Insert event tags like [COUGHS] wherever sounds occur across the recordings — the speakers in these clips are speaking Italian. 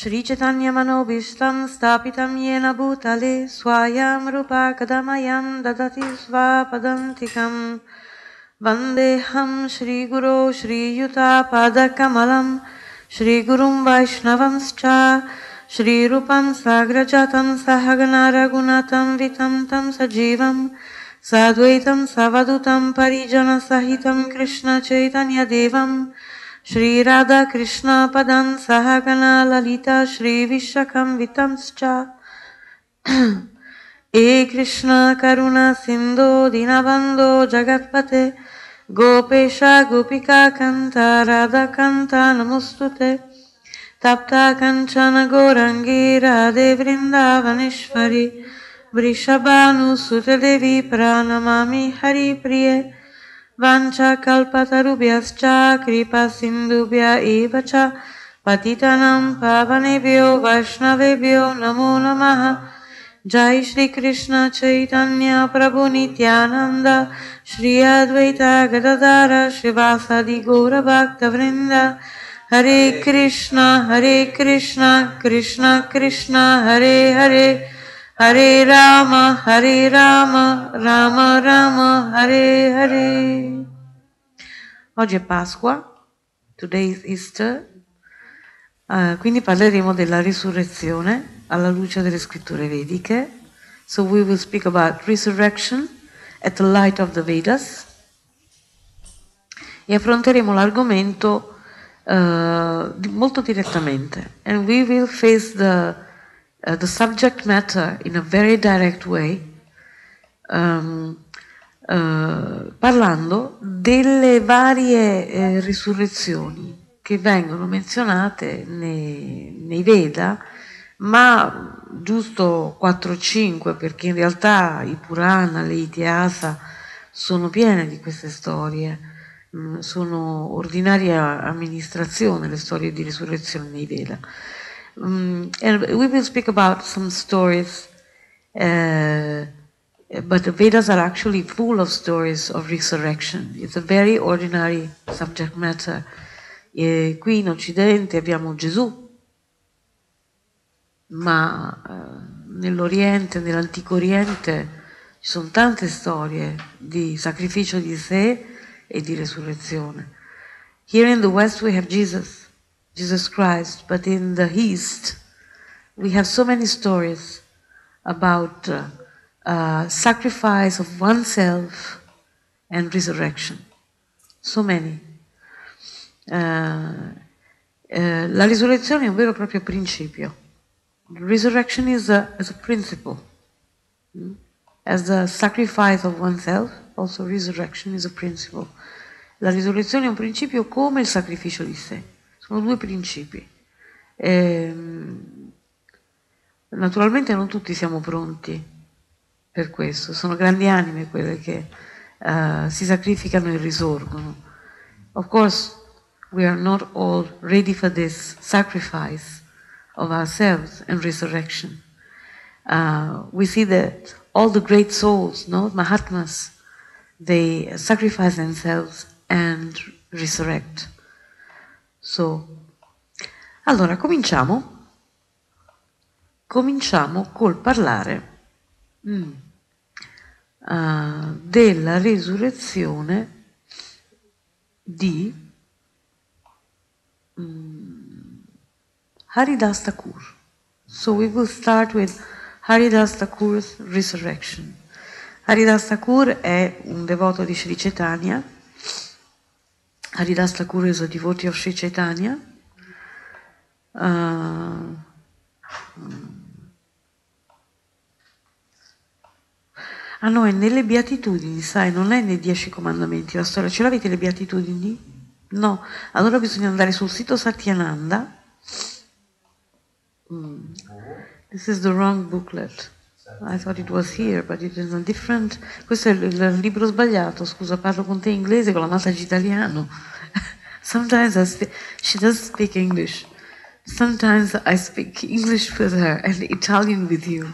श्री श्रीचैतन्यमनोभीष्टं स्थापितं ये नूतले स्वायां रूपाकदमयं ददति स्वापदन्तिकम् वन्देऽहं श्रीगुरो श्रीयुतापादकमलं श्रीगुरुं वैष्णवंश्च श्रीरूपं साग्रजातं सहगना रघुनाथं वितं तं सजीवं साद्वैतं सवदुतं परिजनसहितं कृष्णचैतन्यदेवम् श्री राधा कृष्ण श्रीराधाकृष्णपदं सहगना ललिता श्रीविशखं वितंश्च हे कृष्णकरुणसिन्धो दीनबन्धो जगत्पते। गोपेश गोपिकाकन्त राधा नमोऽस्तु ते तप्ता कंचन गौरङ्गी राधे वृन्दावनेश्वरि। वृषभानुसुतदेवी प्रणमामि हरिप्रिये। वञ्चकल्पतरुभ्यश्च कृपसिन्धुभ्य एव च। पतितनं पावनेभ्यो वैष्णवेभ्यो नमो नमः। जय श्रीकृष्ण चैतन्य प्रभु नित्यानन्द। श्री अद्वैता गदार श्रीवासादि गौरभक्तवृन्द हरे कृष्ण हरे कृष्ण कृष्ण कृष्ण हरे Hare. Hare Rama Hare Rama Rama Rama Hare Hare Oggi è Pasqua, today is Easter, uh, quindi parleremo della risurrezione alla luce delle scritture vediche. So we will speak about resurrection at the light of the Vedas e affronteremo l'argomento uh, molto direttamente. And we will face the, uh, the subject matter in a very direct way, um, uh, parlando delle varie eh, risurrezioni che vengono menzionate nei, nei Veda ma giusto 4-5 perché in realtà i Purana, le Itiasa sono piene di queste storie, mm, sono ordinaria amministrazione le storie di risurrezione nei Veda. Um, and we will speak about some stories, uh, but the Vedas are actually full of stories of resurrection. It's a very ordinary subject matter. E qui in Occidente abbiamo Gesù, ma eh, nell'Oriente, nell'Antico Oriente ci sono tante storie di sacrificio di sé e di resurrezione. Here in the West we have Jesus, Jesus Christ, but in the East we have so many stories about uh, uh, sacrifice of oneself and resurrection. So many. Uh, la risurrezione è un vero e proprio principio. Resurrection is a, is a principle. Hmm? As the sacrifice of oneself, also resurrection is a principle. La risurrezione è un principio come il sacrificio di sé. Sono due principi. E, ehm, naturalmente non tutti siamo pronti per questo. Sono grandi anime quelle che uh, si sacrificano e risorgono. Of course, we are not all ready for this sacrifice of ourselves and resurrection. Uh, we see that all the great souls, no, Mahatmas, they sacrifice themselves and resurrect. So, allora cominciamo. Cominciamo col parlare mm, uh, della risurrezione di mm, Haridas Thakur. So we will start with Haridas Thakur's resurrection. Haridas Thakur è un devoto di Sri Chaitanya. Haridas Thakur is a devotee of Sri Chaitanya. Uh, Ah no, è nelle beatitudini, sai, non è nei dieci comandamenti. La storia ce l'avete le beatitudini? No, allora bisogna andare sul sito Satyananda Mm. This is the wrong booklet. I thought it was here, but it is different. Questo è il, libro sbagliato, scusa, parlo con te in inglese, con la Maltag italiano. [LAUGHS] Sometimes I speak, she does speak English. Sometimes I speak English with her and Italian with you.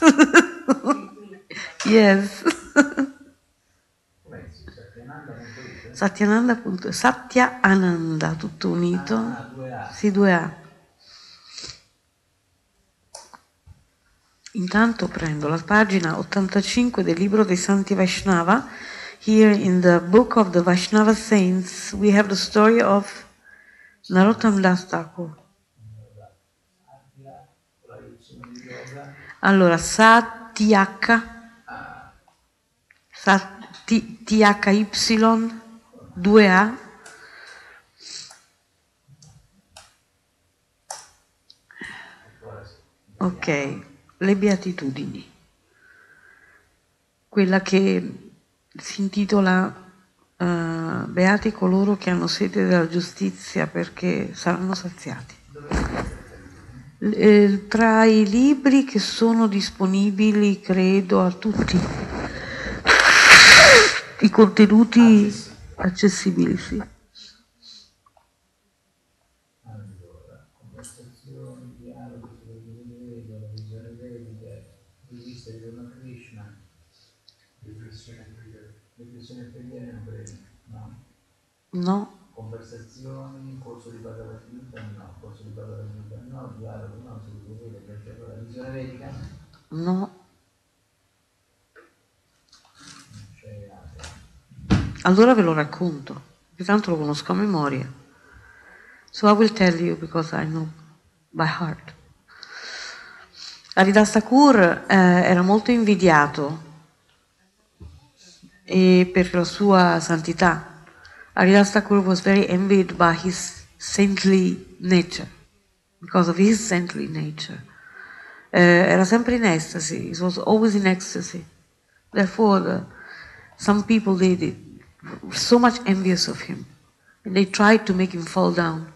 [LAUGHS] yes. [LAUGHS] Satyananda. Satya Ananda, tutto unito. Sì, 2A. Intanto prendo la pagina 85 del libro dei Santi Vaishnava. Here in the book of the Vaishnava saints we have the story of Narottam Das Thakur. Allora, Satyaka, THY, 2A, ok, le beatitudini, quella che si intitola uh, Beati coloro che hanno sete della giustizia perché saranno saziati. Eh, tra i libri che sono disponibili, credo, a tutti i contenuti accessibili, sì. No. Conversazioni, corso di Bhagavad Gita, no. Corso di Bhagavad Gita, no. Dialogo, no. La visione vedica? No. Allora ve lo racconto, tanto lo conosco a memoria. So I will tell you because I know by heart. Haridas Thakur eh, era molto invidiato e per la sua santità Haridas Thakur was very envied by his saintly nature, because of his saintly nature. Uh, era sempre in ecstasy, he was always in ecstasy. Therefore, the, some people they, they were so much envious of him, and they tried to make him fall down.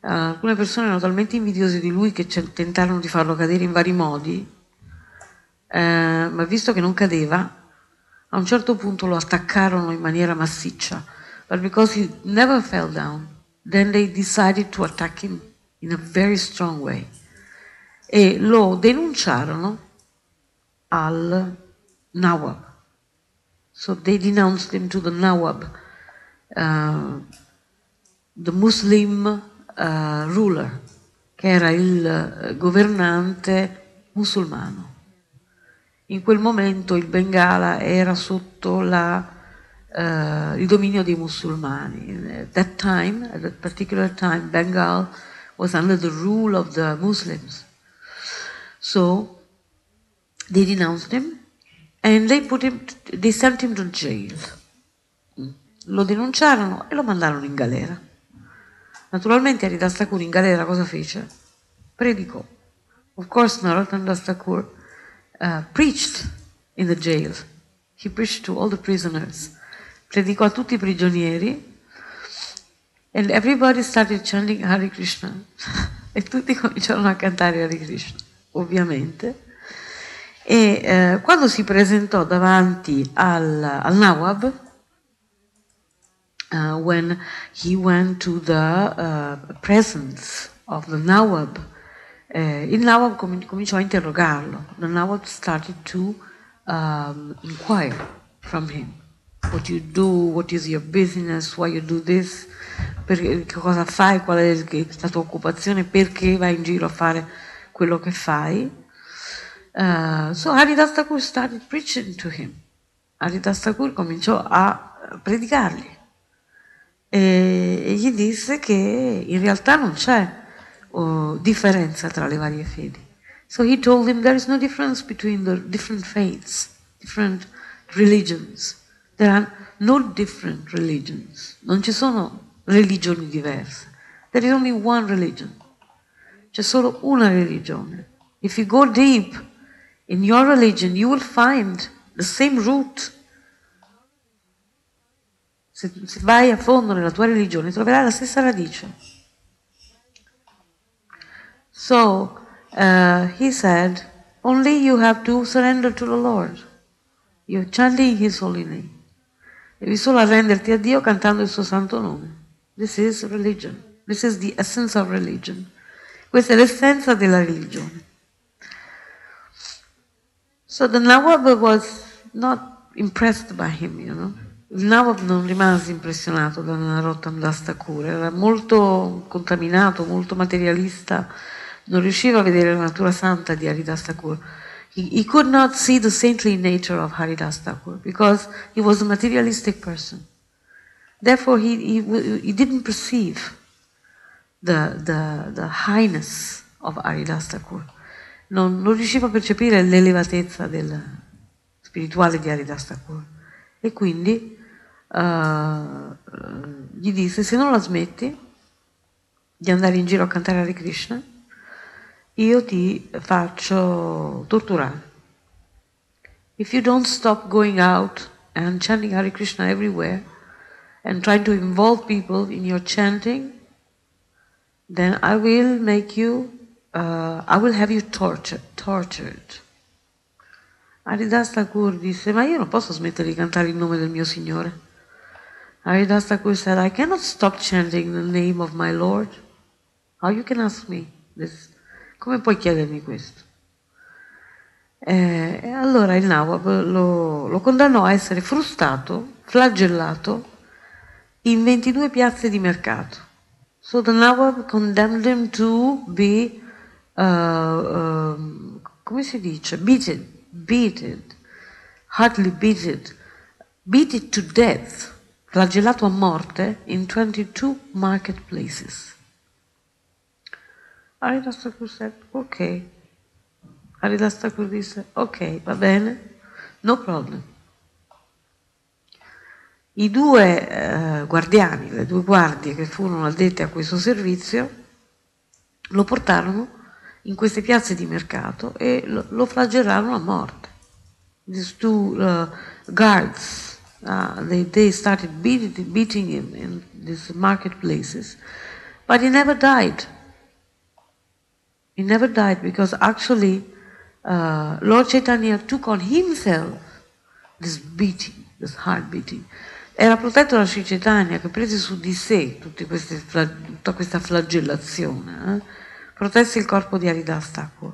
Uh, alcune persone erano talmente invidiose di lui che tentarono di farlo cadere in vari modi, uh, ma visto che non cadeva, a un certo punto lo attaccarono in maniera massiccia But because he never fell down, then they decided to attack him in a very strong way. E lo denunciarono al Nawab. So they denounced him to the Nawab, uh, the Muslim uh, ruler, che era il uh, governante musulmano. In quel momento il Bengala era sotto la uh, il dominio dei musulmani. At that time, at that particular time, Bengal was under the rule of the Muslims. So they denounced him and they put him, they sent him to jail. Lo denunciarono e lo mandarono in galera. Naturalmente Haridas Thakur in galera cosa fece? Predicò. Of course Narottam Das Thakur uh, preached in the jail. He preached to all the prisoners predicò a tutti i prigionieri and everybody started chanting Hare Krishna [LAUGHS] e tutti cominciarono a cantare Hare Krishna, ovviamente. E eh, quando si presentò davanti al, al Nawab, uh, when he went to the uh, presence of the Nawab, eh, il Nawab com- cominciò a interrogarlo. The Nawab started to um, inquire from him what you do, what is your business, why you do this, per, cosa fai, qual è la tua occupazione, perché vai in giro a fare quello che fai. Uh, so Haridas Thakur started preaching to him. Haridas Thakur cominciò a predicargli e, e gli disse che in realtà non c'è oh, differenza tra le varie fedi. So he told him there is no difference between the different faiths, different religions. There are no different religions. Non ci sono religioni diverse. There is only one religion. C'è solo una religione. If you go deep in your religion, you will find the same root. Se, se vai a fondo nella tua religione, troverai la stessa radice. So, uh, he said, only you have to surrender to the Lord. You're chanting His holy name. Devi solo arrenderti a Dio cantando il suo santo nome. This is religion. This is the essence of religion. Questa è l'essenza della religione. So the Nawab was not impressed by him, you know. Il Nawab non rimase impressionato da Narottam Das Thakur, era molto contaminato, molto materialista, non riusciva a vedere la natura santa di Haridas Thakur. He, he could not see the saintly nature of Haridas Thakur because he was a materialistic person. Therefore, he, he, he didn't perceive the, the, the highness of Haridas Thakur. Non, non riusciva a percepire l'elevatezza del, spirituale di Haridas Thakur. E quindi uh, gli disse, se non la smetti di andare in giro a cantare Hare Krishna, io ti faccio torturare. If you don't stop going out and chanting Hare Krishna everywhere and trying to involve people in your chanting, then I will make you, uh, I will have you tortured. tortured. Haridas Thakur disse, ma io non posso smettere di cantare il nome del mio Signore. Haridas Thakur said, I cannot stop chanting the name of my Lord. How you can ask me this? Come puoi chiedermi questo? Eh, allora il Nawab lo, lo condannò a essere frustato, flagellato in 22 piazze di mercato. So the Nawab condemned him to be, uh, uh, come si dice, beaten, beaten, hardly beaten, beaten to death, flagellato a morte in 22 marketplaces. Haridas Thakur said, ok. Haridas Thakur disse, ok, va bene, no problem. I due eh, guardiani, le due guardie che furono addette a questo servizio, lo portarono in queste piazze di mercato e lo, lo flagellarono a morte. These two uh, guards, uh, they, they started beating, beating him in these marketplaces, but he never died. He never died because actually uh, Lord Chaitanya took on himself this beating, this heart beating. Era protetto da Sri Chaitanya che prese su di sé queste, tutta questa flagellazione, eh? protesse il corpo di Haridas Thakur.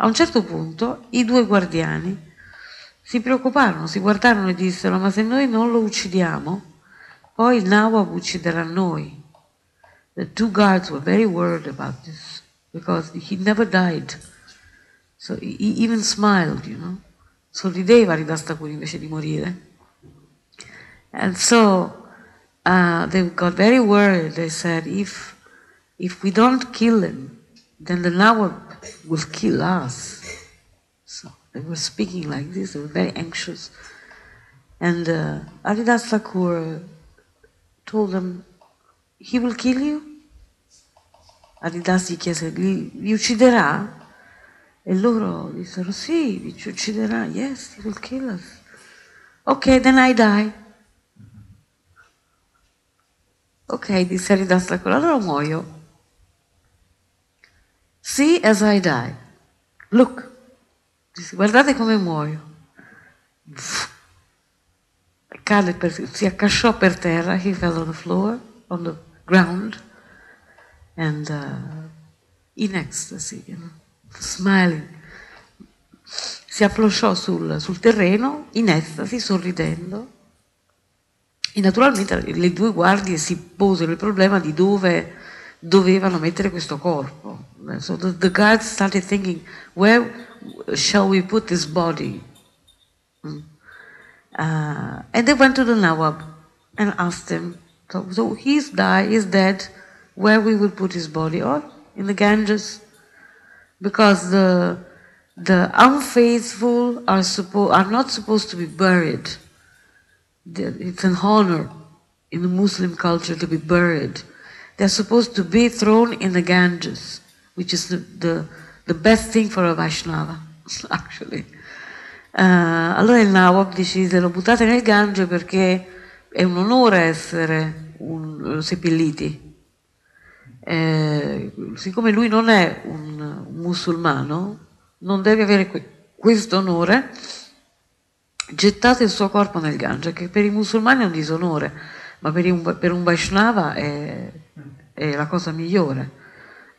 A un certo punto i due guardiani si preoccuparono, si guardarono e dissero ma se noi non lo uccidiamo, poi il Nawab ucciderà noi. The two guards were very worried about this because he never died. So he even smiled, you know. Sorrideva Ridasthakur invece di morire. And so uh, they got very worried. They said, if, if we don't kill him, then the Nawab will kill us. So they were speaking like this. They were very anxious. And uh, Aridas Thakur told them, he will kill you? Adidas gli chiese, li, li ucciderà? E loro dissero, sì, vi ucciderà. Yes, he will kill us. Ok, then I die. Ok, disse Adidas Thakur, allora muoio. See as I die. Look. Disse, guardate come muoio. Cade per, si accasciò per terra, he fell on the floor, on the ground and uh, in ecstasy, you know, smiling. Si afflosciò sul, sul terreno in estasi, sorridendo. E naturalmente le due guardie si posero il problema di dove dovevano mettere questo corpo. So the, the guards started thinking, where shall we put this body? Mm. Uh, and they went to the Nawab and asked him, so, so he's died, he's dead, where we would put his body or in the Ganges because the the unfaithful are suppo- are not supposed to be buried. It's an honor in the Muslim culture to be buried. They're supposed to be thrown in the Ganges, which is the, the, the best thing for a Vaishnava, [LAUGHS] actually. Uh, allora il Nawab decise lo buttate nel Gange perché è un onore essere un, seppelliti eh, siccome lui non è un, musulmano, non deve avere que- questo onore, gettate il suo corpo nel Gange, che per i musulmani è un disonore, ma per un, per un Vaishnava è, è, la cosa migliore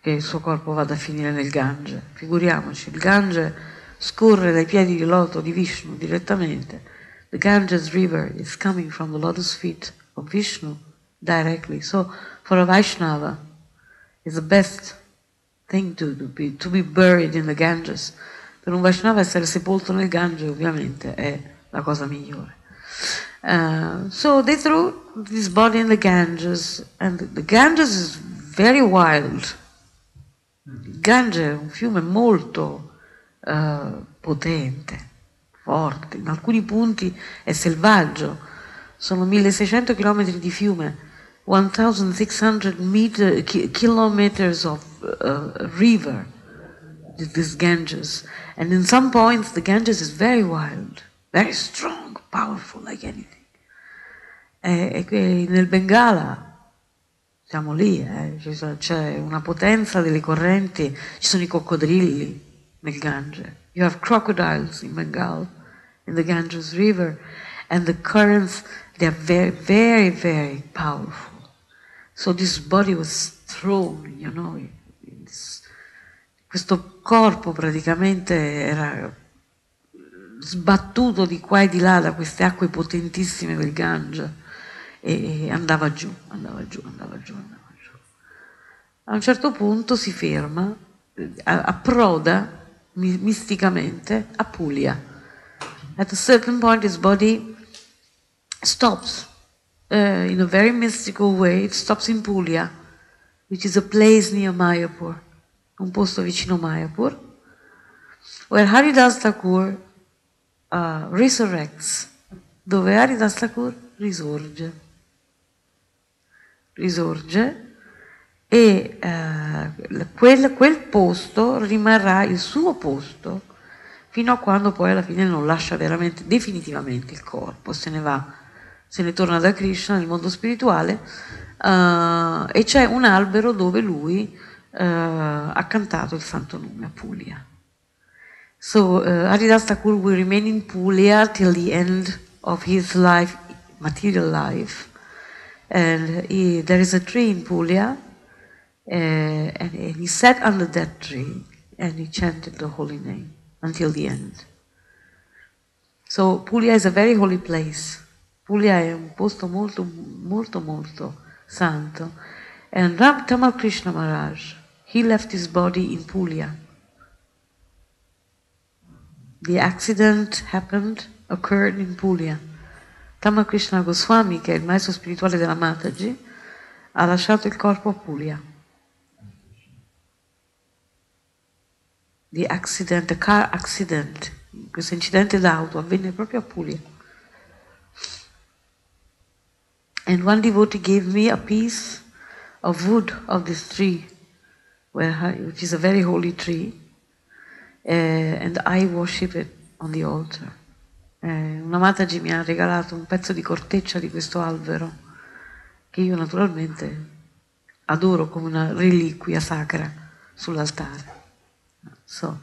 che il suo corpo vada a finire nel Gange. Figuriamoci, il Gange scorre dai piedi di loto di Vishnu direttamente. The Ganges River is coming from the lotus feet of Vishnu directly. So for a Vaishnava, is the best thing to, to, be, to be buried in the Ganges. Per un Vaishnava essere sepolto nel Gange ovviamente è la cosa migliore. Uh, so they threw this body in the Ganges, and the Ganges is very wild. Il Gange è un fiume molto uh, potente, forte, in alcuni punti è selvaggio, sono 1600 km di fiume, 1600 meter, kilometers of uh, river, this Ganges. And in some points the Ganges is very wild, very strong, powerful like anything. E, e nel Bengala siamo lì, eh, c'è una potenza delle correnti, ci sono i coccodrilli nel. You have crocodiles in Bengal, in the Ganges River, and the currents, they are very, very, very powerful. So this body was thrown, you know, this, questo corpo praticamente era sbattuto di qua e di là da queste acque potentissime del Gange e andava giù, andava giù, andava giù, andava giù. A un certo punto si ferma, approda misticamente a Puglia. At a certain point his body stops uh, in a very mystical way, it stops in Puglia, which is a place near Mayapur, un posto vicino Mayapur, where Haridas Thakur uh, resurrects, dove Haridas Thakur risorge. Risorge e uh, quel, quel posto rimarrà il suo posto fino a quando poi alla fine non lascia veramente, definitivamente il corpo, se ne va, se ne torna da Krishna nel mondo spirituale uh, e c'è un albero dove lui uh, ha cantato il santo nome a Puglia. So uh, Haridas Thakur will remain in Puglia till the end of his life, material life. And he, there is a tree in Puglia, uh, and, and he sat under that tree and he chanted the holy name until the end. So Puglia is a very holy place. Puglia è un posto molto, molto, molto santo. And Ram Tamal Krishna Maharaj, he left his body in Puglia. The accident happened, occurred in Puglia. Tamal Krishna Goswami, che è il maestro spirituale della Mataji, ha lasciato il corpo a Puglia. The accident, the car accident, questo incidente d'auto avvenne proprio a Puglia. And one devotee gave me a piece of wood of this tree, which is a very holy tree, uh, and I worship it on the altar. Uh, una Mataji mi ha regalato un pezzo di corteccia di questo albero, che io naturalmente adoro come una reliquia sacra sull'altare. So,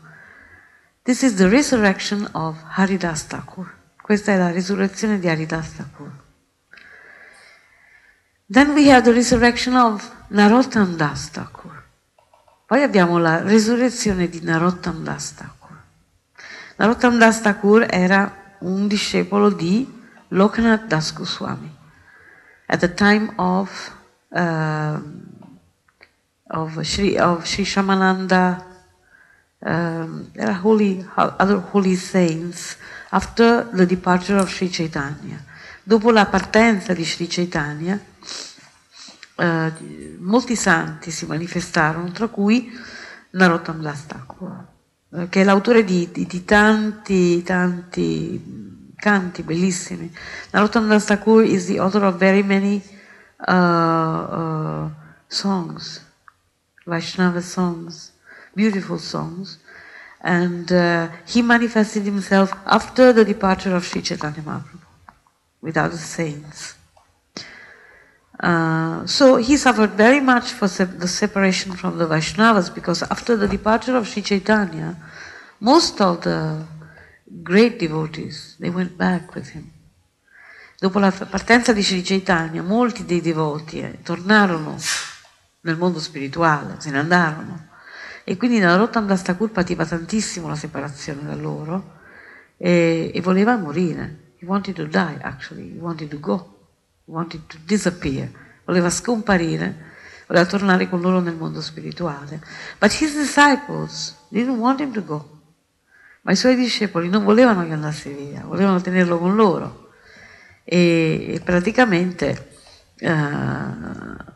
this is the resurrection of Haridas Thakur. Questa è la risurrezione di Haridas Thakur. Then we have the resurrection of Narottam Das Thakur. Poi abbiamo la risurrezione di Narottam Das Thakur. Narottam Das Thakur era un discepolo di Lokanath Das Goswami. At the time of, uh, of, Sri, of Sri Shamananda um, there holy, other holy saints after the departure of Sri Chaitanya. Dopo la partenza di Sri Chaitanya, uh, molti santi si manifestarono, tra cui Narottam Das Thakur, uh, che è l'autore di, di, di, tanti, tanti canti bellissimi. Narottam Das Thakur is the author of very many uh, songs, Vaishnava songs beautiful songs. And uh, he manifested himself after the departure of Sri Chaitanya Mahaprabhu with other saints. Uh, so he suffered very much for se- the separation from the Vaishnavas because after the departure of Sri Chaitanya, most of the great devotees, they went back with him. Dopo la partenza di Sri Chaitanya, molti dei devoti eh, tornarono nel mondo spirituale, se ne andarono. E quindi Narottam Das Thakur pativa tantissimo la separazione da loro e, e voleva morire. He wanted to die, actually. He wanted to go. Wanted to disappear. Voleva scomparire voleva tornare con loro nel mondo spirituale. But his disciples didn't want him to go. Ma i suoi discepoli non volevano che andasse via, volevano tenerlo con loro. E, e praticamente uh,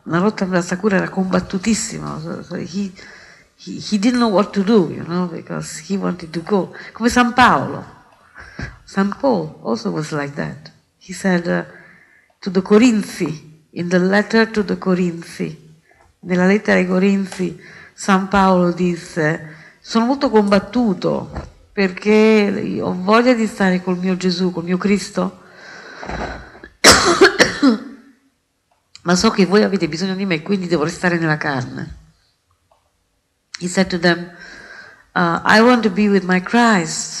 Narottam Sakura era combattutissimo. So, so he, he, he, didn't know what to do, you know, because he wanted to go. Come San Paolo. San Paul also was like that. He said uh, to the Corinzi, in the letter to the Corinzi, nella lettera ai Corinzi, San Paolo disse, sono molto combattuto perché ho voglia di stare col mio Gesù, col mio Cristo, [COUGHS] ma so che voi avete bisogno di me, quindi devo restare nella carne. He said to them, uh, I want to be with my Christ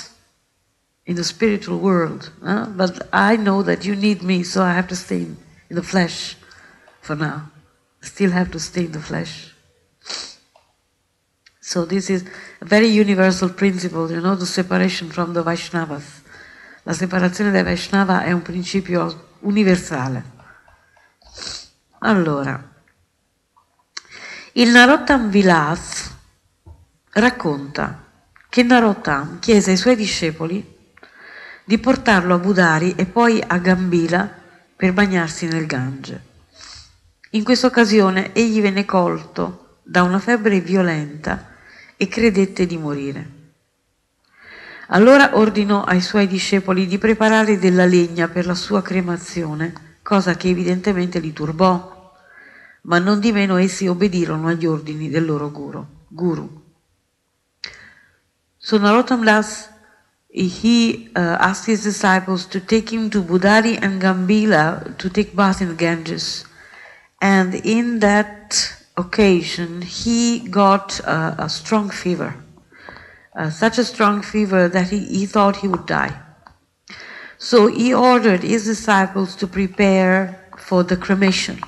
in the spiritual world, uh, but I know that you need me, so I have to stay in, the flesh for now. Still have to stay in the flesh. So this is a very universal principle, you know, the separation from the Vaishnavas. La separazione dai Vaishnava è un principio universale. Allora, il Narottam Vilas racconta che Narottam chiese ai suoi discepoli di portarlo a Budari e poi a Gambila per bagnarsi nel Gange. In questa occasione egli venne colto da una febbre violenta e credette di morire. Allora ordinò ai suoi discepoli di preparare della legna per la sua cremazione, cosa che evidentemente li turbò, ma non di meno essi obbedirono agli ordini del loro guru. guru. So Narottam Das, he uh, asked his disciples to take him to Budari and Gambila to take bath in Ganges. And in that occasion, he got a, a strong fever, uh, such a strong fever that he, he thought he would die. So he ordered his disciples to prepare for the cremation,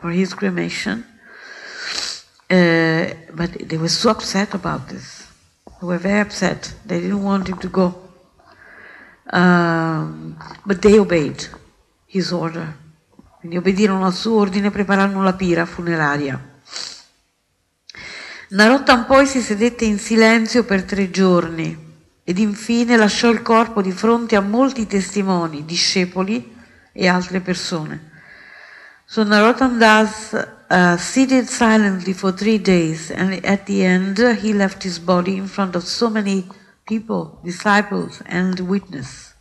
for his cremation. Uh, but they were so upset about this. They were very upset. They didn't want him to go. Um, but they obeyed his order. Quindi obbedirono al suo ordine prepararono la pira funeraria. Narottam poi si sedette in silenzio per tre giorni ed infine lasciò il corpo di fronte a molti testimoni, discepoli e altre persone. So Narottam Das uh, seated silently for three days and at the end he left his body in front of so many people, disciples and witnesses.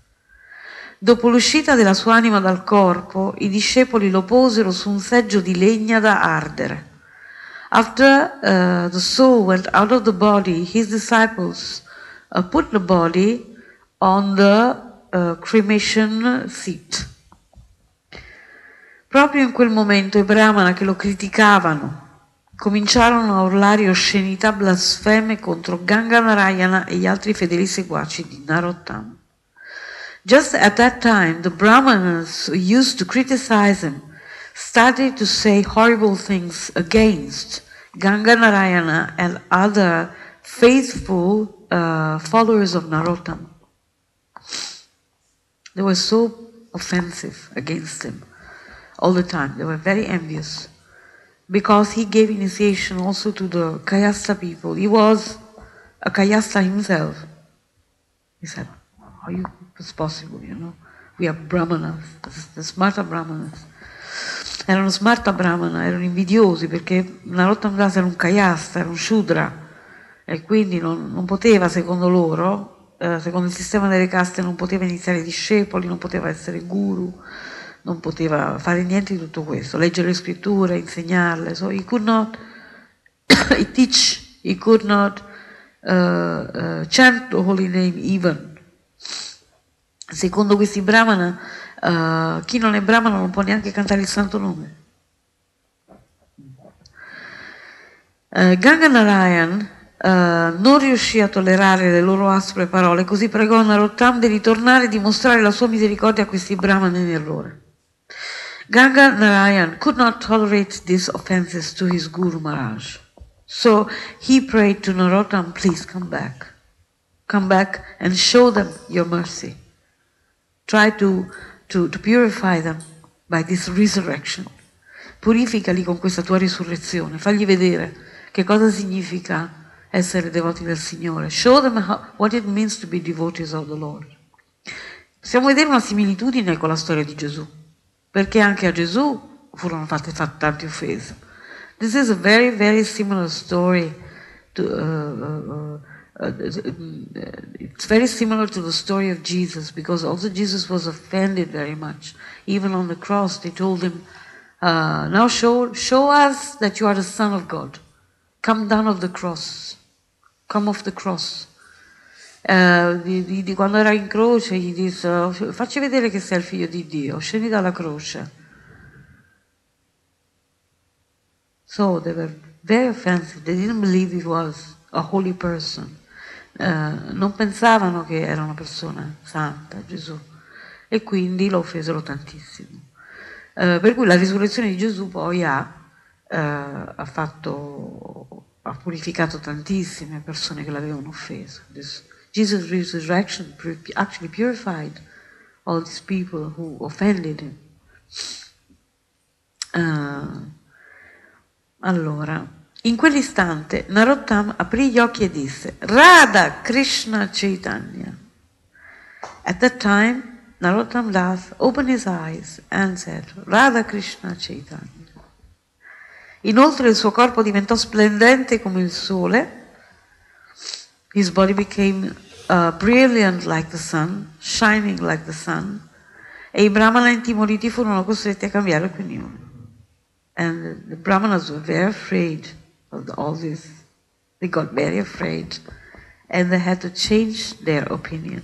Dopo l'uscita della sua anima dal corpo, i discepoli lo posero su un seggio di legna da ardere. After uh, the soul went out of the body, his disciples uh, put the body on the uh, cremation seat. Proprio in quel momento i brahmana che lo criticavano cominciarono a urlare oscenità blasfeme contro Ganga Narayana e gli altri fedeli seguaci di Narottam. Just at that time, the Brahmanas who used to criticize him started to say horrible things against Ganga Narayana and other faithful uh, followers of Narottam. They were so offensive against him all the time. They were very envious because he gave initiation also to the Kayasta people. He was a Kayasta himself. He said, Are you it's possible, you know. We are brahmanas, the smarta brahmanas. Erano smarta brahmana, erano invidiosi perché Narottam Das era un kayasta, era un shudra e quindi non, non poteva, secondo loro, eh, secondo il sistema delle caste, non poteva iniziare discepoli, non poteva essere guru, non poteva fare niente di tutto questo, leggere le scritture, insegnarle. So he could not [COUGHS] he teach, he could not uh, uh, chant the holy name even. Secondo questi brahmana, uh, chi non è brahmana non può neanche cantare il santo nome. Uh, Ganga Narayan uh, non riuscì a tollerare le loro aspre parole, così pregò Narottam di ritornare e dimostrare la sua misericordia a questi brahmani in errore. Ganga Narayan could not tolerate these offenses to his Guru Maharaj. So he prayed to Narottam, please come back. Come back and show them your mercy. Try to, to, to purify them by this resurrection. purificali con questa tua risurrezione, fagli vedere che cosa significa essere devoti del Signore. Show them how, what it means to be devotees of the Lord. Possiamo vedere una similitudine con la storia di Gesù, perché anche a Gesù furono fatte, tante offese. This is a very, very similar story to, uh, uh, uh, it's very similar to the story of Jesus because also Jesus was offended very much. Even on the cross, they told him, uh, Now show, show us that you are the Son of God. Come down of the cross. Come off the cross. Uh, di, di, di, quando era in croce gli disse facci vedere che sei il figlio di Dio scendi dalla croce. So they were very offensive. They didn't believe he was a holy person. Uh, non pensavano che era una persona santa Gesù. E quindi lo offesero tantissimo. Uh, per cui la risurrezione di Gesù poi ha, ha fatto ha purificato tantissime persone che l'avevano offeso This, Jesus' resurrection actually purified all these people who offended him. Uh, allora, in quell'istante Narottam aprì gli occhi e disse Radha Krishna Chaitanya. At that time, Narottam Das opened his eyes and said Radha Krishna Chaitanya. Inoltre il suo corpo diventò splendente come il sole. His body became uh, brilliant like the sun, shining like the sun, e i brahmana intimoriti furono costretti a cambiare opinione. And the brahmanas were very afraid of all this. They got very afraid and they had to change their opinion.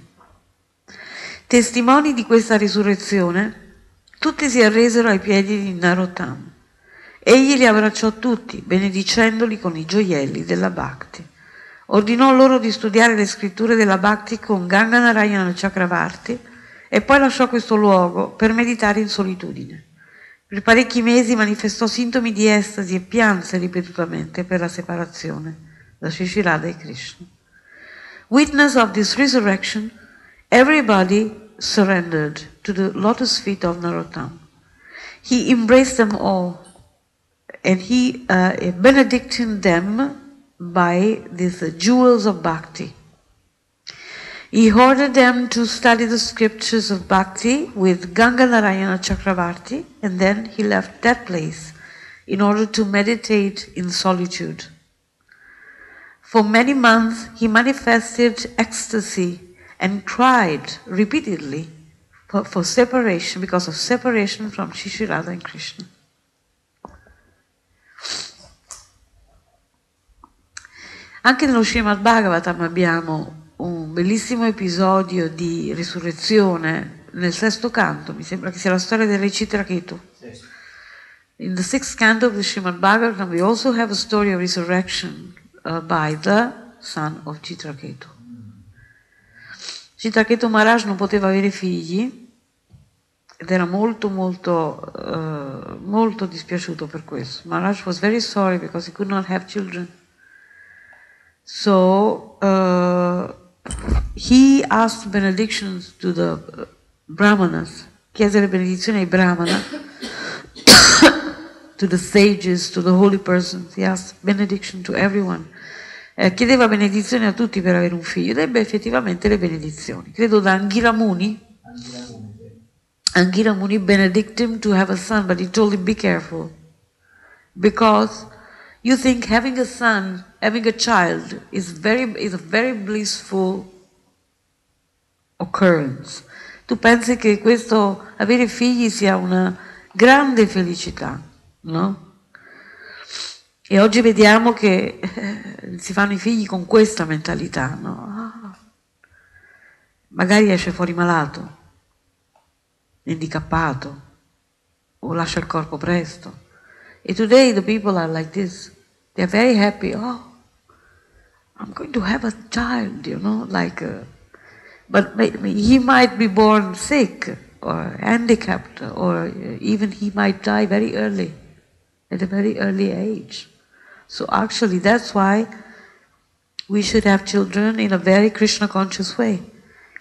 Testimoni di questa risurrezione, tutti si arresero ai piedi di Narottam. Egli li abbracciò tutti, benedicendoli con i gioielli della Bhakti. Ordinò loro di studiare le scritture della Bhakti con Ganga Narayana Chakravarti e poi lasciò questo luogo per meditare in solitudine. Per parecchi mesi manifestò sintomi di estasi e pianse ripetutamente per la separazione da Shishirada e Krishna. Witness of this resurrection, everybody surrendered to the lotus feet of Narottam. He embraced them all and he uh, benedicted them by these jewels of bhakti. He ordered them to study the scriptures of bhakti with Ganga Narayana Chakravarti, and then he left that place in order to meditate in solitude. For many months, he manifested ecstasy and cried repeatedly for, for separation, because of separation from Shishirada and Krishna. Anche nello Srimad Bhagavatam abbiamo un bellissimo episodio di risurrezione nel sesto canto, mi sembra che sia la storia del re Chitraketu. In the sixth canto of the Srimad Bhagavatam we also have a story of resurrection uh, by the son of Chitraketu. Chitraketu Maharaj non poteva avere figli ed era molto molto uh, molto dispiaciuto per questo. Maharaj was very sorry because he could not have children. So uh, he asked benedictions to the brahmanas, chiese le benedizioni ai brahmana, [COUGHS] to the sages, to the holy persons. He asked benediction to everyone. Eh, chiedeva benedizioni a tutti per avere un figlio ed ebbe effettivamente le benedizioni. Credo da Anghira Muni. Anghira Muni benedicted him to have a son, but he told him, be careful. Because you think having a son, having a child is very is a very blissful occurrence. Tu pensi che questo avere figli sia una grande felicità, no? E oggi vediamo che eh, si fanno i figli con questa mentalità, no? Ah, magari esce fuori malato, handicappato, o lascia il corpo presto. Today the people are like this. They're very happy. Oh, I'm going to have a child, you know, like, uh, but he might be born sick or handicapped, or even he might die very early, at a very early age. So actually, that's why we should have children in a very Krishna conscious way.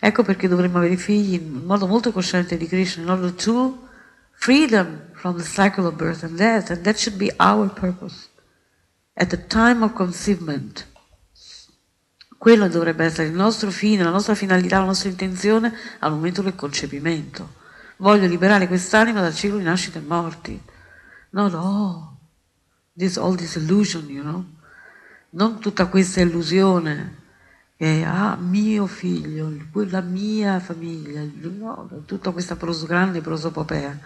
Ecco perché dovremmo avere figli in modo molto cosciente di Krishna, in order to freedom from the cycle of birth and death, and that should be our purpose. At the time of conceivement, quello dovrebbe essere il nostro fine, la nostra finalità, la nostra intenzione al momento del concepimento. Voglio liberare quest'anima dal ciclo di nascite e morti. No, no, this, all this illusion, you know? Non tutta questa illusione che ah, mio figlio, la mia famiglia, no, tutta questa pros, grande prosopopea,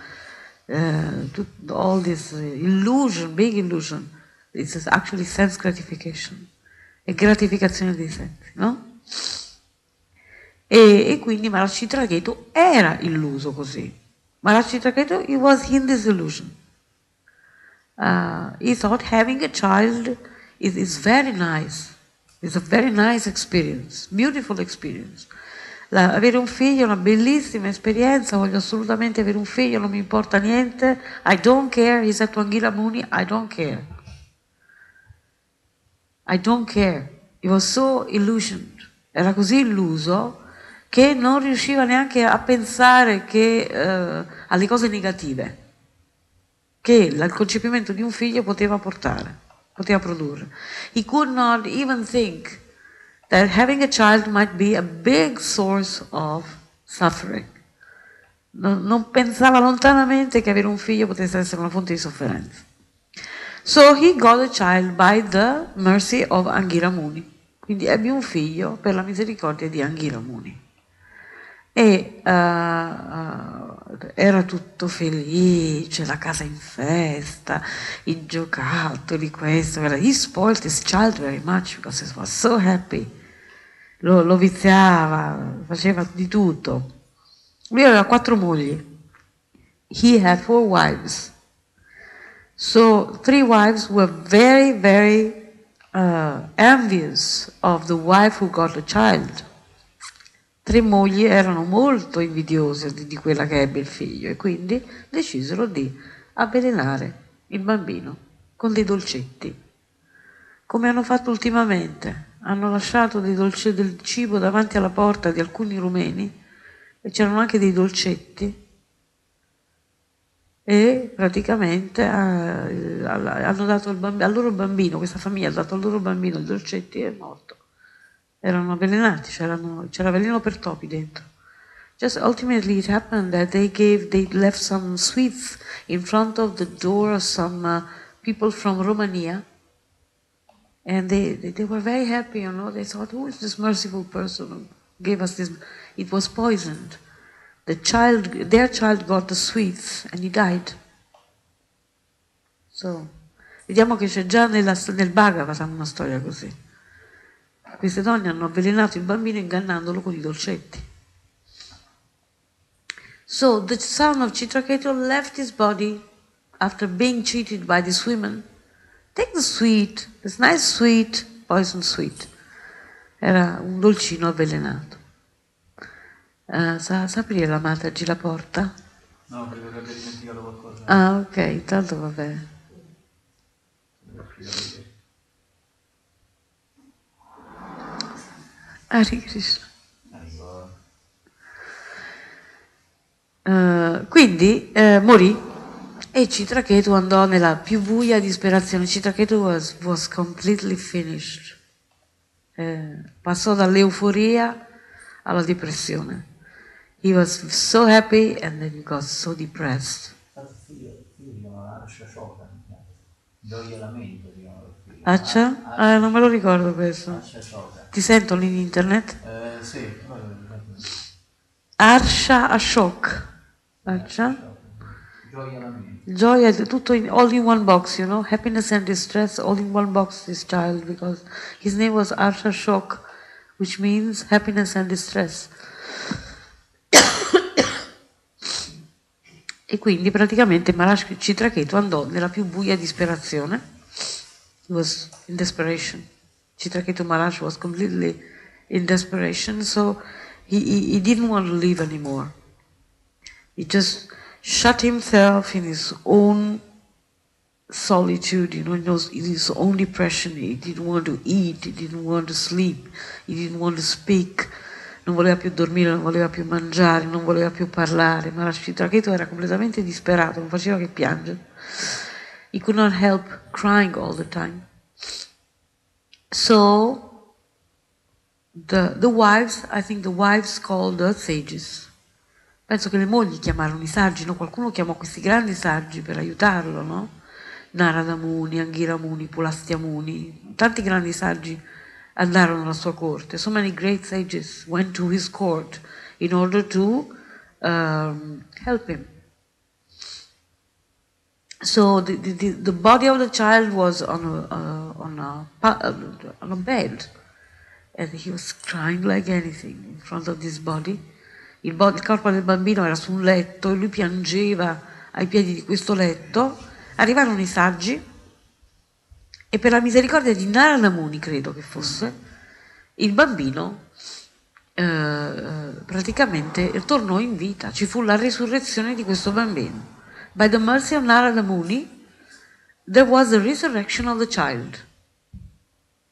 uh, all this illusion, big illusion, it's actually sense gratification, è gratificazione dei sensi, no? E, e quindi Maharaj Chitraketu era illuso così. Maharaj Chitraketu, he was in this illusion. Uh, he thought having a child is, is very nice. It's a very nice experience, beautiful experience. La, avere un figlio è una bellissima esperienza, voglio assolutamente avere un figlio, non mi importa niente. I don't care, said to Angela Mooney, I don't care. I don't care. He was so illusioned. Era così illuso che non riusciva neanche a pensare che, uh, alle cose negative che il concepimento di un figlio poteva portare poteva produrre. He could not even think that having a child might be a big source of suffering. Non, non pensava lontanamente che avere un figlio potesse essere una fonte di sofferenza. So he got a child by the mercy of Angira Muni. Quindi ebbe un figlio per la misericordia di Angira Muni e uh, era tutto felice, la casa in festa, i giocattoli, questo, he spoiled his child very much because he was so happy, lo, lo viziava, faceva di tutto. Lui aveva quattro mogli, he had four wives, so three wives were very, very uh, envious of the wife who got a child tre mogli erano molto invidiose di, di quella che ebbe il figlio e quindi decisero di avvelenare il bambino con dei dolcetti, come hanno fatto ultimamente. Hanno lasciato dolce, del cibo davanti alla porta di alcuni rumeni e c'erano anche dei dolcetti e praticamente eh, hanno dato bambino, al loro bambino, questa famiglia ha dato al loro bambino i dolcetti e è morto erano avvelenati, c'era veleno per topi dentro. Just ultimately it happened that they gave, they left some sweets in front of the door of some uh, people from Romania. And they, they, were very happy, you know. They thought, who is this merciful person who gave us this? It was poisoned. The child, their child got the sweets and he died. So, vediamo che c'è già nella, nel Bhagavatam una storia così. Queste donne hanno avvelenato il bambino ingannandolo con i dolcetti. So the son of Chitraketu left his body after being cheated by these women. Take the sweet, this nice sweet, poison sweet. Era un dolcino avvelenato. Uh, sa, sa aprire la Mataji la porta? No, che abbia dimenticato qualcosa. Ah, ok, intanto va bene. Hare Krishna. Uh, quindi uh, morì e Citraketu andò nella più buia disperazione. Citraketu was, was completely finished. Uh, passò dall'euforia alla depressione. He was so happy and then he got so depressed. Accia? Ah, non me lo ricordo questo. Ti sentono in internet? Eh, sì. Arsha Ashok. Gioia, tutto in, all in one box, you know, happiness and distress, all in one box, this child, because his name was Arsha Shok, which means happiness and distress. [COUGHS] e quindi praticamente Maharaj Chitraketu andò nella più buia disperazione. He was in desperation. Chitraketu Maharaj was completely in desperation, so he, he, he didn't want to live anymore. He just shut himself in his own solitude, you know, in his own depression. He didn't want to eat, he didn't want to sleep, he didn't want to speak. non voleva più dormire, non voleva più mangiare, non voleva più parlare, ma Chitraketu era completamente disperato, non faceva che piangere. He could not help crying all the time. So the, the wives, I think the wives called the sages. Penso che le mogli chiamarono i saggi, no? qualcuno chiamò questi grandi saggi per aiutarlo, no? Narada Muni, Anghira Muni, Pulastya Muni, tanti grandi saggi andarono alla sua corte. So many great sages went to his court in order to um, help him. So the, the, the, body of the child was on a, uh, on, a, on a bed and he was crying like anything in front of this body. Il, il corpo del bambino era su un letto e lui piangeva ai piedi di questo letto. Arrivarono i saggi e per la misericordia di Narada Muni, credo che fosse, il bambino eh, praticamente tornò in vita, ci fu la risurrezione di questo bambino. By the mercy of Narada Muni, there was the resurrection of the child.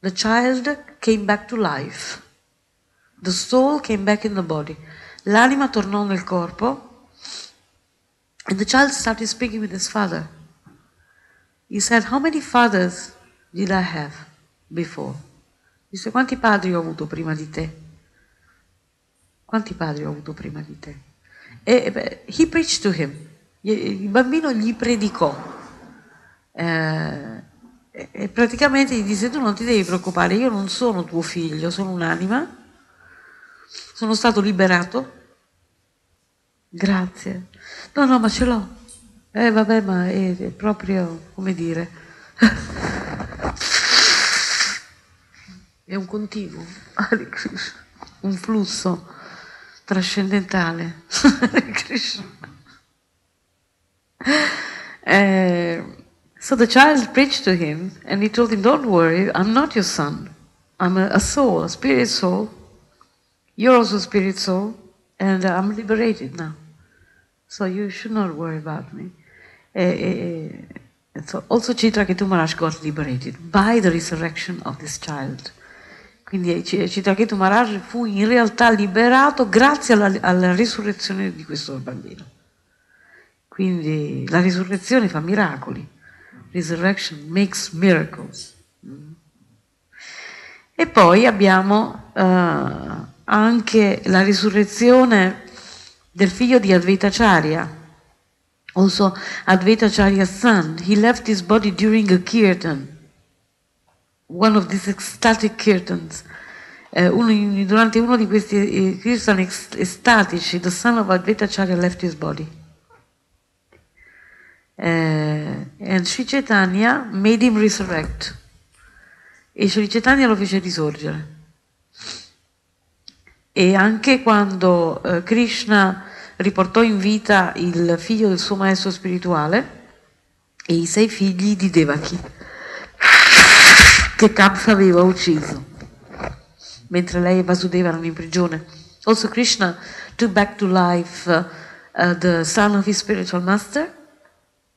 The child came back to life. The soul came back in the body. L'anima tornò nel corpo. And the child started speaking with his father. He said, How many fathers did I have before? Disse, quanti padri ho avuto prima di te? Quanti padri ho avuto prima di te? E he preached to him. Il bambino gli predicò. Eh, e praticamente gli disse, tu non ti devi preoccupare, io non sono tuo figlio, sono un'anima. Sono stato liberato. Grazie. No, no, ma ce l'ho. Eh, vabbè, ma è, è proprio, come dire... È un continuo, un flusso trascendentale. [LAUGHS] uh, so the child preached to him and he told him, Don't worry, I'm not your son. I'm a, a soul, a spirit soul. You're also spirit soul, and I'm liberated now. So you should not worry about me. Uh, so also Chitraketu Maharaj got liberated by the resurrection of this child. Quindi Citraketu Maharaj fu in realtà liberato grazie alla, alla risurrezione di questo bambino. Quindi la risurrezione fa miracoli. Resurrection makes miracles. E poi abbiamo uh, anche la risurrezione del figlio di Advaitacharya, also Advaitacharya's son. He left his body during a kirtan one of these ecstatic kirtans. Uh, uno, durante uno di questi uh, kirtan estatici, the son of Advaita Acharya left his body. Uh, and Sri Chaitanya made him resurrect. E Sri Chaitanya lo fece risorgere. E anche quando uh, Krishna riportò in vita il figlio del suo maestro spirituale e i sei figli di Devaki che Kamsa aveva ucciso, mentre lei e Vasudeva erano in prigione. Also Krishna took back to life uh, uh, the son of his spiritual master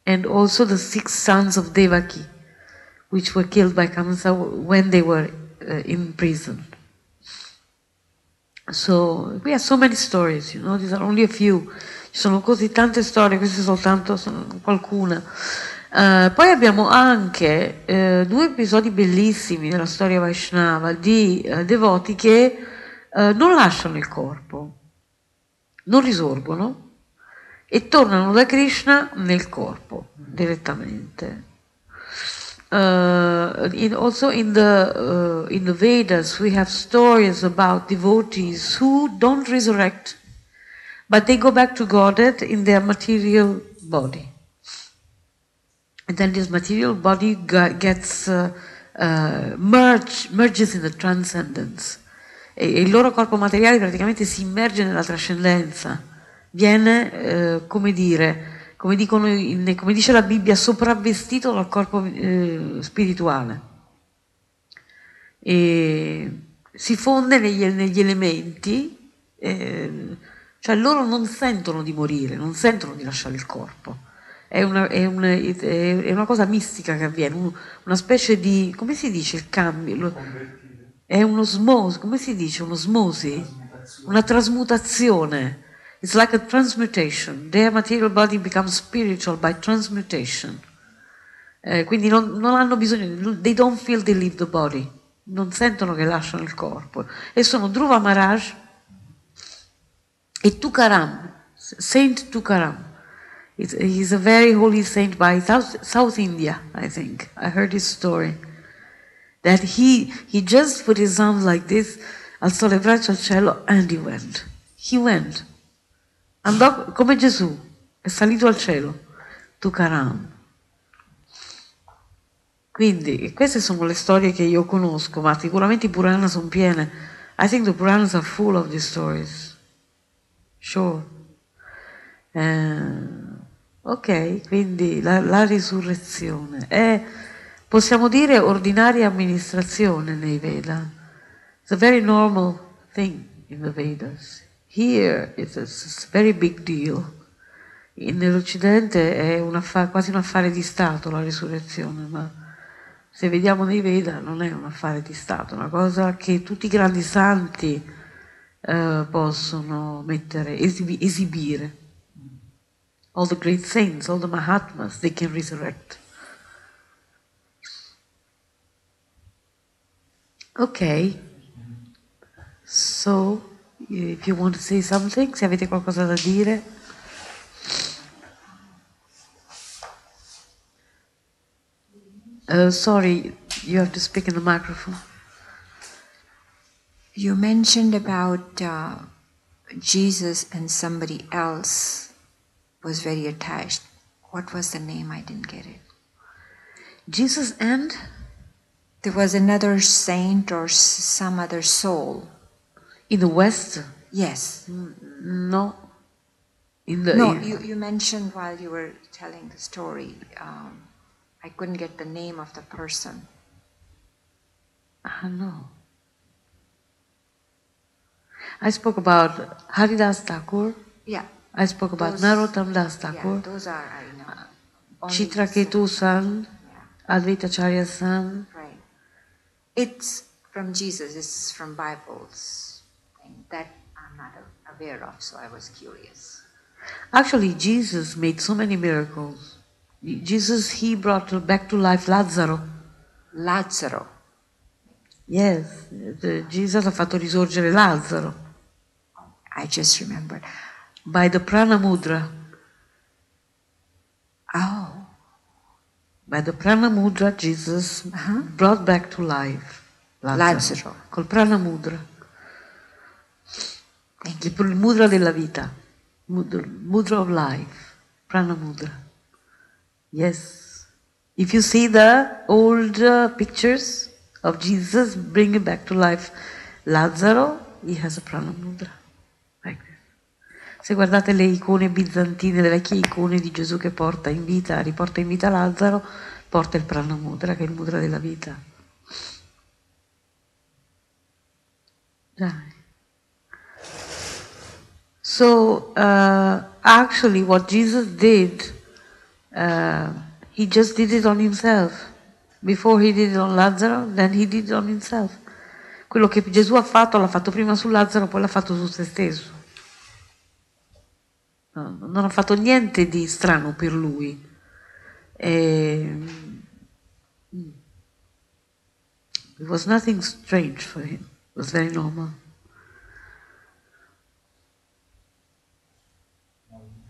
and also the six sons of Devaki, which were killed by Kamsa when they were uh, in prison. So we have so many stories, you know, these are only a few. Ci sono così tante storie, queste soltanto sono qualcuna. Uh, poi abbiamo anche uh, due episodi bellissimi della storia Vaishnava di uh, devoti che non lasciano il corpo, non risorgono e tornano da Krishna nel corpo direttamente. In, also in the, in the Vedas we have stories about devotees who don't resurrect but they go back to Godhead in their material body. and then this material body gets uh, uh, merge, merges in the transcendence. E, il loro corpo materiale praticamente si immerge nella trascendenza, viene, eh, come dire, come, dicono come, dice la Bibbia, sopravvestito dal corpo eh, spirituale. E si fonde negli, negli elementi, eh, cioè loro non sentono di morire, non sentono di lasciare il corpo è una, è, una, è una, cosa mistica che avviene, una specie di, come si dice il cambio? È un'osmosi, come si dice? Un'osmosi? una trasmutazione. It's like a transmutation. Their material body becomes spiritual by transmutation. Eh, quindi non, non, hanno bisogno, they don't feel they leave the body, non sentono che lasciano il corpo. E sono Dhruva Maharaj e Tukaram, Saint Tukaram. It's, he's a very holy saint by South, South India, I think. I heard his story. That he, he just put his arms like this, alzò le braccia al cielo and he went. He went. Andò come Gesù, è salito al cielo. Tukaram. Quindi queste sono le storie che io conosco, ma sicuramente i Purana sono piene. I think the Puranas are full of these stories. Sure. Uh, ok, quindi la, la risurrezione è, possiamo dire, ordinaria amministrazione nei Veda. It's a very normal thing in the Vedas. Here it's a very big deal. Nell'Occidente è un affare, quasi un affare di Stato la risurrezione, ma se vediamo nei Veda non è un affare di Stato, è una cosa che tutti i grandi santi eh, possono mettere, esibi- esibire. All the great saints, all the Mahatmas, they can resurrect. Ok, so if you want to say something, se avete qualcosa da dire. Uh, sorry, you have to speak in the microphone. You mentioned about uh, Jesus and somebody else was very attached. What was the name? I didn't get it. Jesus and? There was another saint or some other soul. In the West? Yes. No. In the, no, in, you, you mentioned while you were telling the story. Um, I couldn't get the name of the person. Ah, no. I spoke about Haridas Thakur. Yeah. I spoke about Those- Narottam Das Thakur, Yeah, those are, I know. Only Chitraketu San, Yeah, Advaita Charya San. right. It's from Jesus, it's from Bibles. That I'm not aware of, so I was curious. Actually, Jesus made so many miracles. Jesus, he brought back to life Lazzaro. Lazzaro. Yes, the- Jesus ha fatto risorgere Lazzaro I just remembered. by the prana mudra. Oh, By the prana mudra, Jesus Uh-huh. brought back to life Lazzaro. Col prana mudra. Il mudra della vita. Mudra, mudra of life. Prana mudra. Yes. If you see the old uh, pictures of Jesus bringing back to life Lazzaro, he has a prana mudra. Se guardate le icone bizantine, le vecchie icone di Gesù che porta in vita, riporta in vita Lazzaro, porta il prana mudra, che è il mudra della vita. Dai. So uh, actually, what Jesus did, uh, he just did it on himself. Before he did it on Lazzaro, then he did it on himself. Quello che Gesù ha fatto l'ha fatto prima su Lazzaro, poi l'ha fatto su se stesso. No, non ha fatto niente di strano per lui. E- It was nothing strange for him. It was very normal.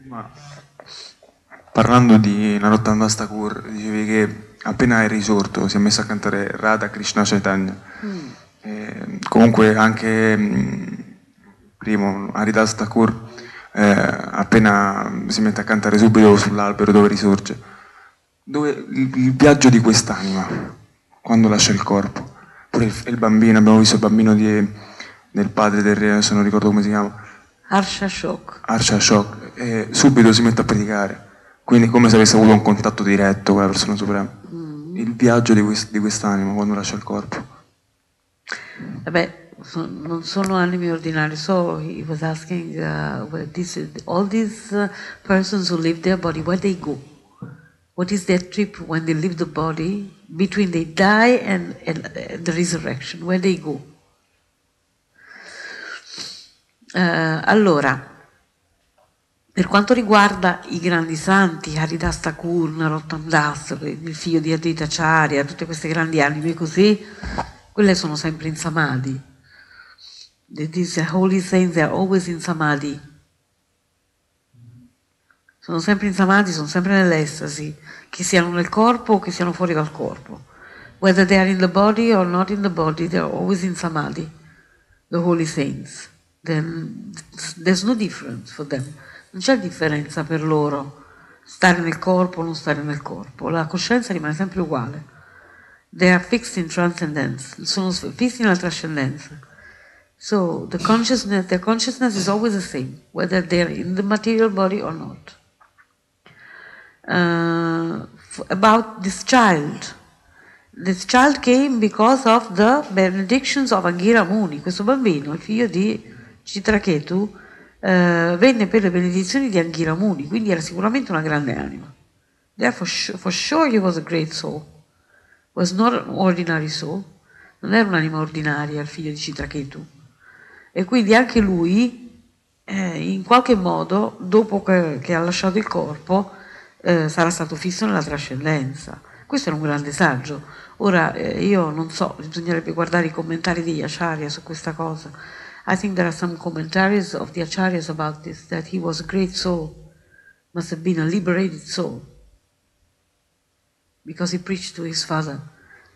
Prima, parlando di Narottam Das Thakur, dicevi che appena è risorto si è messo a cantare Radha Krishna Chaitanya. Eh, comunque anche mh, primo Haridas Thakur eh, appena si mette a cantare subito sull'albero dove risorge. Dove, il, il viaggio di quest'anima quando lascia il corpo. Pure il, il bambino, abbiamo visto il bambino di- del padre del re, adesso non ricordo come si chiama. Harsha Shok. Arcia shock e subito si mette a predicare. Quindi è come se avesse avuto un contatto diretto con la persona suprema. Il viaggio di, quest- di quest'anima quando lascia il corpo. Vabbè, so- non sono animi ordinari, so he was asking uh, this, all these uh, persons who leave their body, where they go? What is their trip when they leave the body, between they die and, and uh, the resurrection, where they go? Eh, allora, per quanto riguarda i grandi santi, Haridas Thakur, Narottam Das, il figlio di Adita Charya, tutte queste grandi anime così, quelle sono sempre in Samadhi. These holy saints, are always in Samadhi. Sono sempre in Samadhi, sono sempre nell'estasi, che siano nel corpo o che siano fuori dal corpo. Whether they are in the body or not in the body, they are always in Samadhi, the holy saints. Then there's no difference for them. Non c'è differenza per loro stare nel corpo o non stare nel corpo. La coscienza rimane sempre uguale. They are fixed in transcendence. Sono fissi nella trascendenza. So the consciousness, their consciousness is always the same, whether they're in the material body or not. Uh, about this child, this child came because of the benedictions of Angira Muni. Questo bambino, il figlio di Citraketu, uh, venne per le benedizioni di Angira Muni, quindi era sicuramente una grande anima. Therefore, for sure he was a great soul. Was not an ordinary soul. Non era un'anima ordinaria il figlio di Citraketu. E quindi anche lui, eh, in qualche modo, dopo che, che, ha lasciato il corpo, eh, sarà stato fisso nella trascendenza. Questo era un grande saggio. Ora, eh, io non so, bisognerebbe guardare i commentari degli Acharya su questa cosa. I think there are some commentaries of the Acharyas about this, that he was a great soul, must have been a liberated soul, because he preached to his father,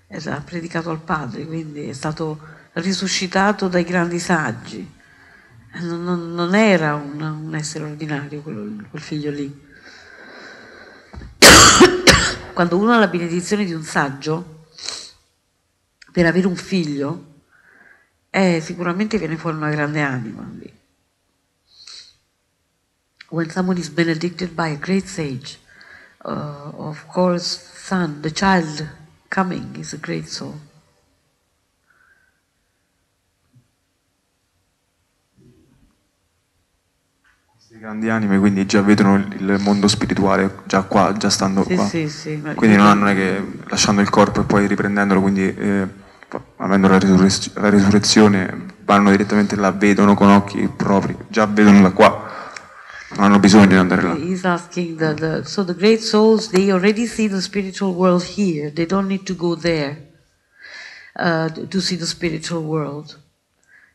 ha predicato al padre, quindi è stato risuscitato dai grandi saggi. Non, non era un, un, essere ordinario quello, quel figlio lì. Quando uno ha la benedizione di un saggio, per avere un figlio, eh, sicuramente viene fuori una grande anima. When someone is benedicted by a great sage, uh, of course, son, the child coming is a great soul. grandi anime, quindi già vedono il mondo spirituale già qua, già stando sì, qua. Sì, sì, quindi non, non, è che lasciando il corpo e poi riprendendolo, quindi eh, avendo la, risurrez- la, risurrezione vanno direttamente là, vedono con occhi propri, già vedono da qua. Non hanno bisogno di andare là. He's asking the, the, so the great souls, they already see the spiritual world here. They don't need to go there uh, to see the spiritual world.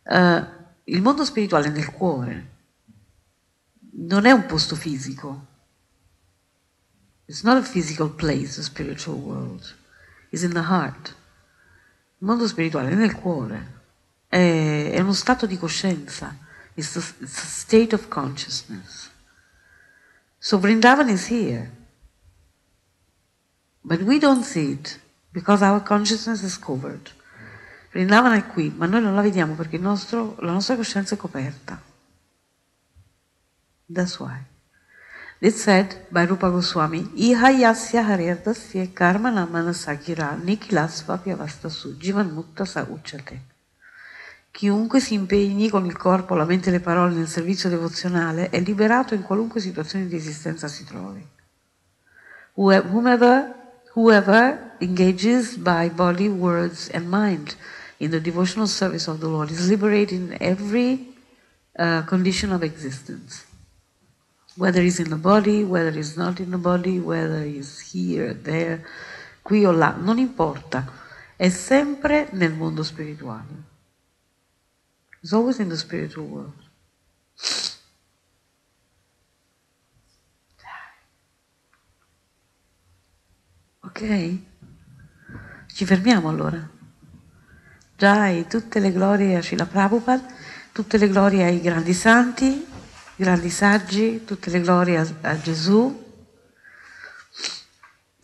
Uh, il mondo spirituale è nel cuore non è un posto fisico. It's not a physical place, the spiritual world. It's in the heart. Il mondo spirituale è nel cuore. È, è uno stato di coscienza. It's a, it's a state of consciousness. So Vrindavan is here. But we don't see it because our consciousness is covered. Vrindavan è qui, ma noi non la vediamo perché nostro, la nostra coscienza è coperta. That's why. It's said by Rupa Goswami, Iha yasya haryardasya karma namana sagira nikilasva pyavastasu jivan mutta sa uchate. Chiunque si impegni con il corpo, la mente e le parole nel servizio devozionale è liberato in qualunque situazione di esistenza si trovi. Whomever, whoever engages by body, words and mind in the devotional service of the Lord is liberated in every uh, condition of existence. Whether he's in the body, whether he's not in the body, whether he's here, there, qui o là, non importa, è sempre nel mondo spirituale. It's always in the spiritual world. Ok? Ci fermiamo allora. Dai, tutte le glorie a Srila Prabhupada, tutte le glorie ai grandi santi, grandi saggi, tutte le glorie a, a Gesù,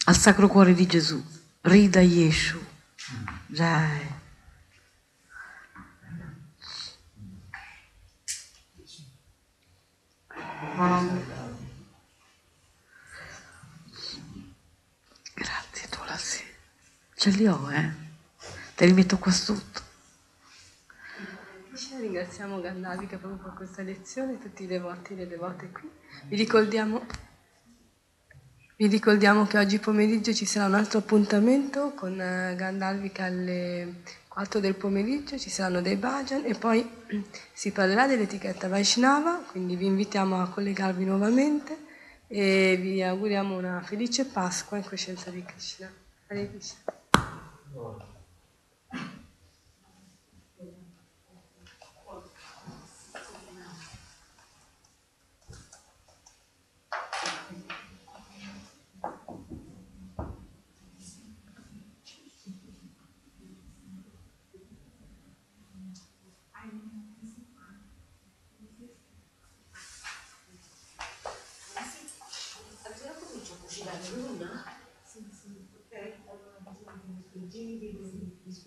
al Sacro Cuore di Gesù, Rida Yeshu. Jai. Grazie, Tulasi. Ce li ho, eh? Te li metto qua sotto. Ringraziamo Gandalvika proprio per questa lezione, tutti i devoti e le devote qui. Vi ricordiamo, vi ricordiamo che oggi pomeriggio ci sarà un altro appuntamento con Gandalvika alle 8 del pomeriggio ci saranno dei bhajan e poi si parlerà dell'etichetta Vaishnava, quindi vi invitiamo a collegarvi nuovamente e vi auguriamo una felice Pasqua in coscienza di Krishna. Hare Krishna.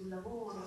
Sul lavoro,